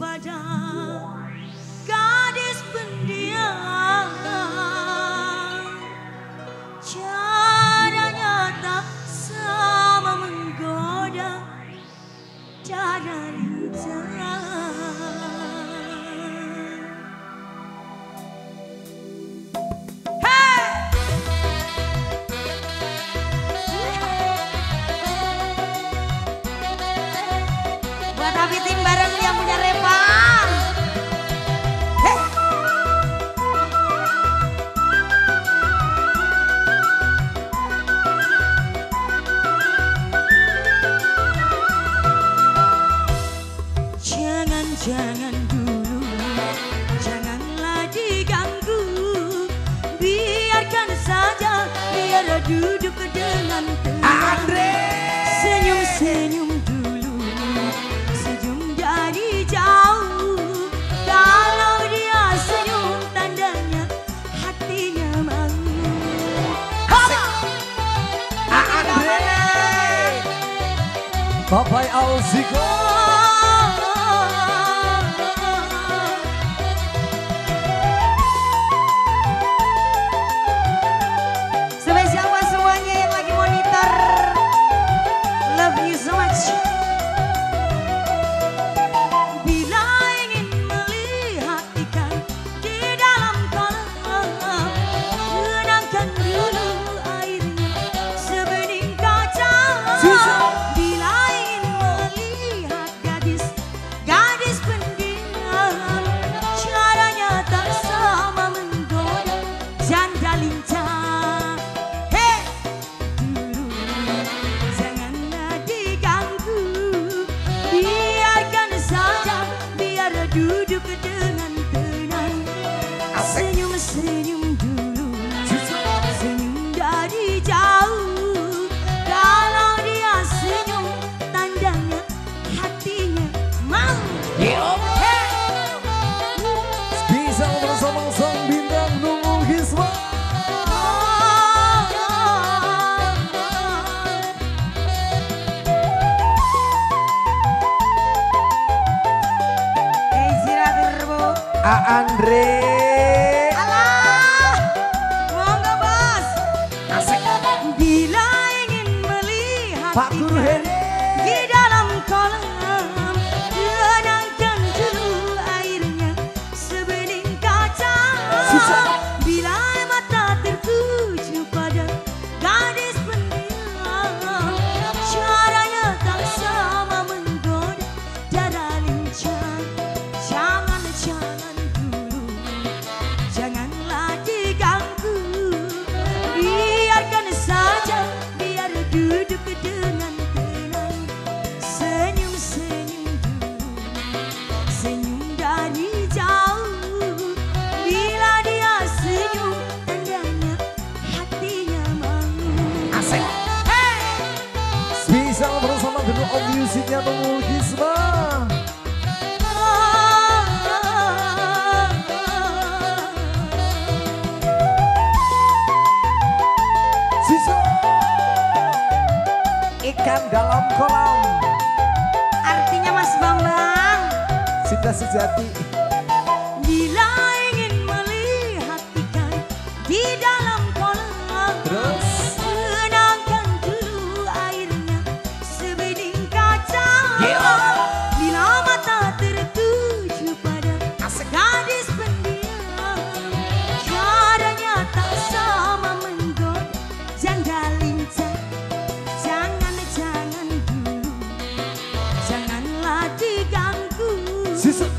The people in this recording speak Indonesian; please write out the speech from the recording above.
pada gadis pendiam. Caranya tak sama menggoda Dada lincah duduk dengan. Andre. Senyum-senyum dulu Senyum dari jauh Kalau dia senyum tandanya hatinya mau Andre. Bapak Alziko. Asik. Senyum-senyum dulu. Senyum dari jauh Kalau dia senyum Tandanya hatinya mau Spesial bersama sang bintang Nunggu Hisma. Eh Ziratur Bu A Andre. Pak Guru ikan Spesial bersama gedung Om Musiknya Nunggu Hisma. Susu. Ikan dalam kolam. Artinya Mas Bambang Cinta sejati. Sister